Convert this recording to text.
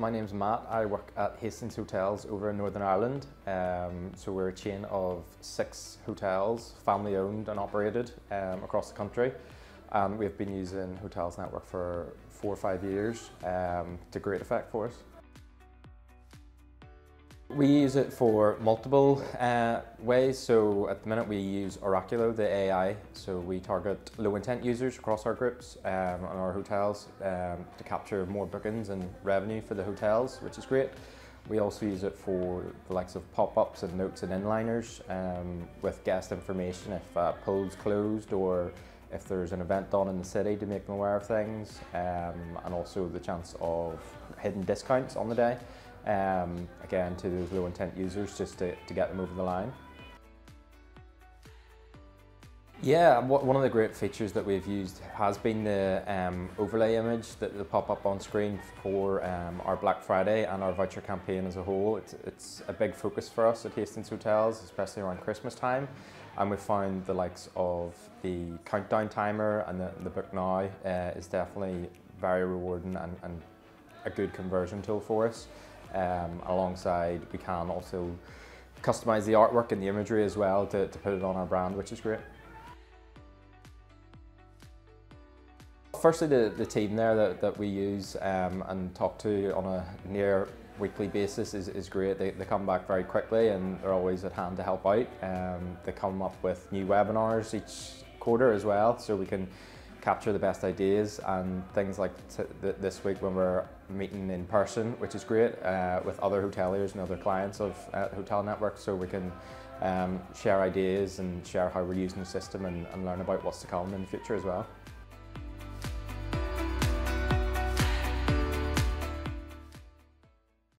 My name's Matt. I work at Hastings Hotels over in Northern Ireland. Um, so we're a chain of six hotels, family owned and operated um, across the country. And we've been using Hotels Network for four or five years um, to great effect for us. We use it for multiple uh, ways. So at the minute we use Oraculo, the AI. So we target low intent users across our groups um, and our hotels um, to capture more bookings and revenue for the hotels, which is great. We also use it for the likes of pop-ups and notes and inliners um, with guest information if a pool's closed or if there's an event on in the city to make them aware of things um, and also the chance of hidden discounts on the day um, again to those low intent users just to, to get them over the line. Yeah, one of the great features that we've used has been the um, overlay image that will pop up on screen for um, our Black Friday and our voucher campaign as a whole. It's, it's a big focus for us at Hastings Hotels, especially around Christmas time. And we found the likes of the countdown timer and the, the book now uh, is definitely very rewarding and, and a good conversion tool for us. Um, alongside, we can also customize the artwork and the imagery as well to, to put it on our brand, which is great. Firstly, the, the team there that, that we use um, and talk to on a near weekly basis is, is great. They, they come back very quickly and they're always at hand to help out. Um, they come up with new webinars each quarter as well, so we can capture the best ideas and things like this week when we're meeting in person, which is great, uh, with other hoteliers and other clients of uh, Hotel Network, so we can um, share ideas and share how we're using the system and, and learn about what's to come in the future as well.